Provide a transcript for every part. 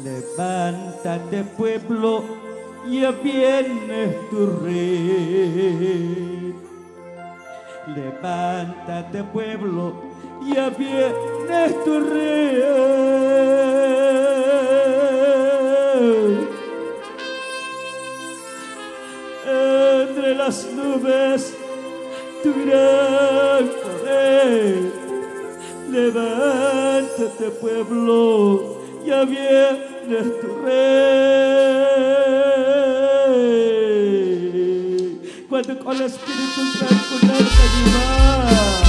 Levántate pueblo, ya viene tu rey. Levántate pueblo, ya viene tu rey. Entre las nubes, tu gran poder. Levántate pueblo, ya vienes tu rey. Cuando con el Espíritu Santo nos ayudas.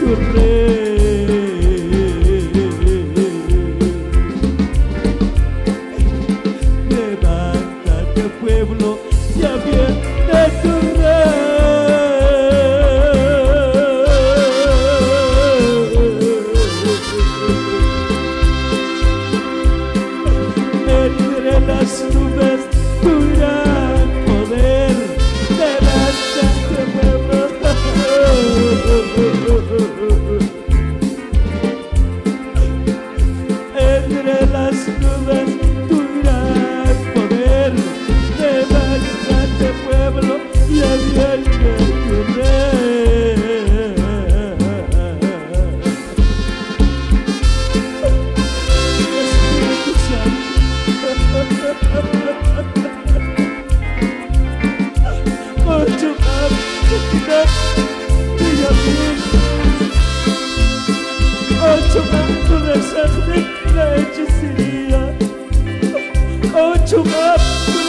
Good day. Kocam tidak tidak Acaba kurasaklık ne acısı ya? Acaba kurasaklık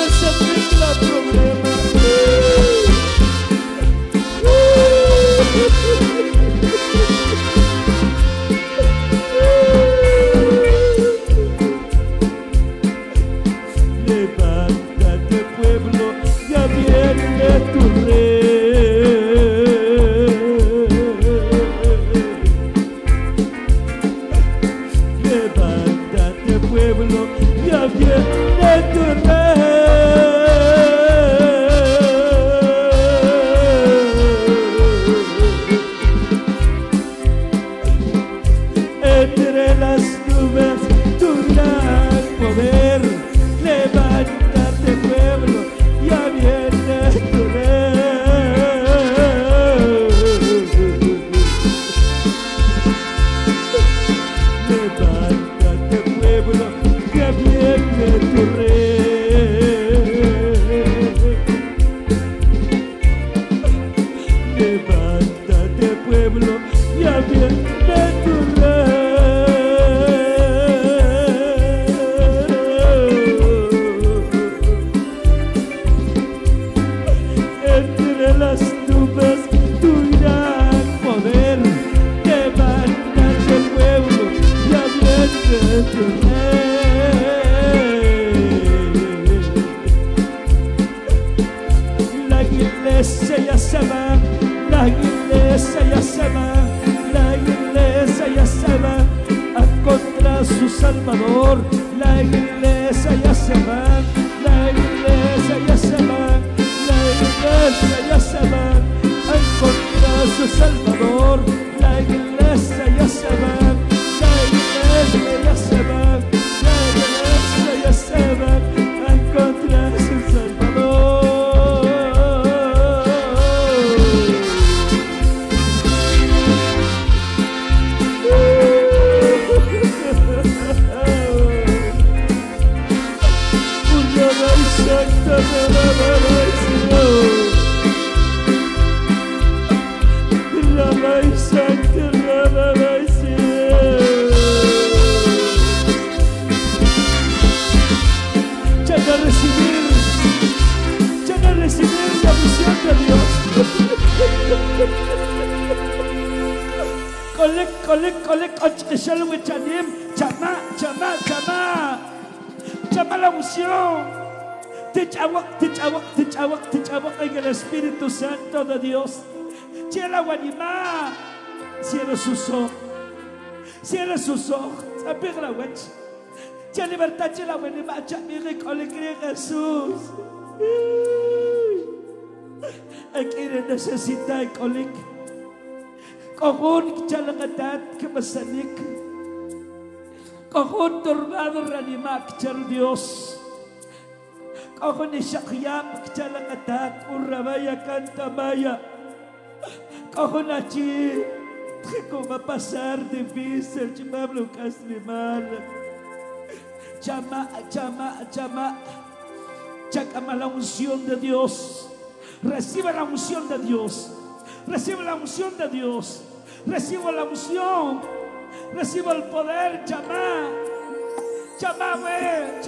levántate pueblo, ya viene tu rey. goodbye. Colik, colik, ochkishal, wichanim. Chama, chama, chama. Chama la unción. Tichawak, tichawak, tichawak, tichawak en el Espíritu Santo de Dios. Cierra guanimá. Cierra sus ojos. Cierra sus ojos. Abrir la libertad, la colik, Jesús. Aquí necesita colik. Kohon chalagatat kemasanik. Kohon turbado ranimak chal Dios. Kohon ishakyap chalagatat urrabaya cantamaya. Kohon achi. ¿Cómo va a pasar difícil? Chimablo caslimal. Chama, chama, chama. Chacama la unción de Dios. Recibe la unción de Dios. Recibe la unción de Dios. Recibo la unción. Recibo el poder. Chama. Chama, ve.